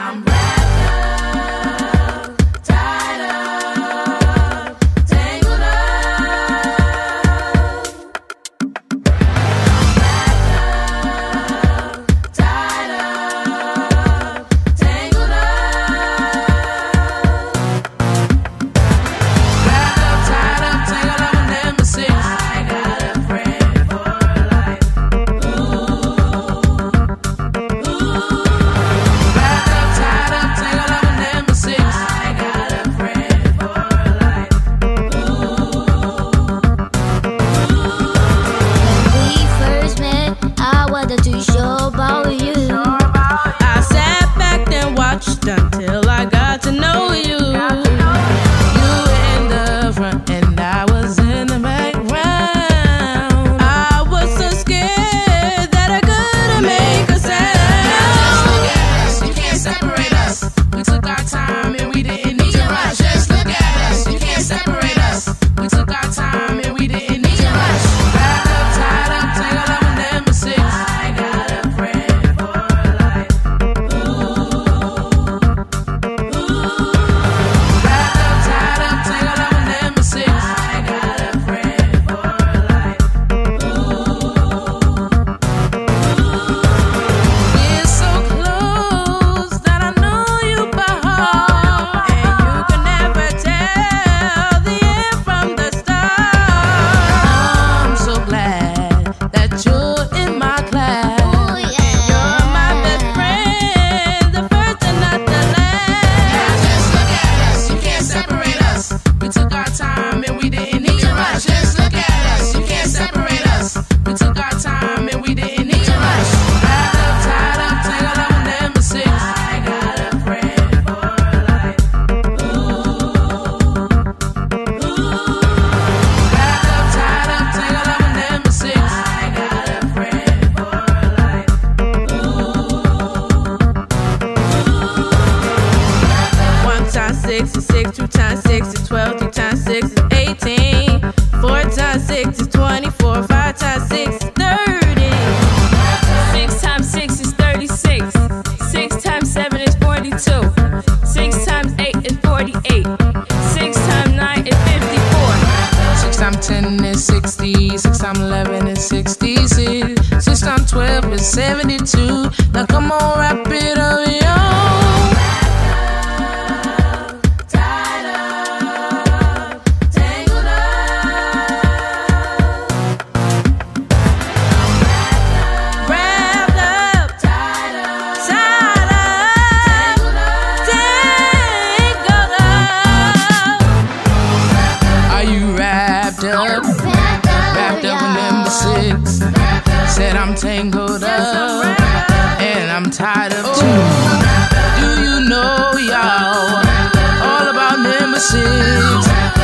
I'm back. 6 is 6, 2 times 6 is 12, Two times 6 is 18, 4 times 6 is 24, 5 times 6 is 30. 6 times 6 is 36, 6 times 7 is 42, 6 times 8 is 48, 6 times 9 is 54. 6 times 10 is 60, 6 times 11 is 66, 6 times 12 is 72. Now come on, wrap it up, yo. See.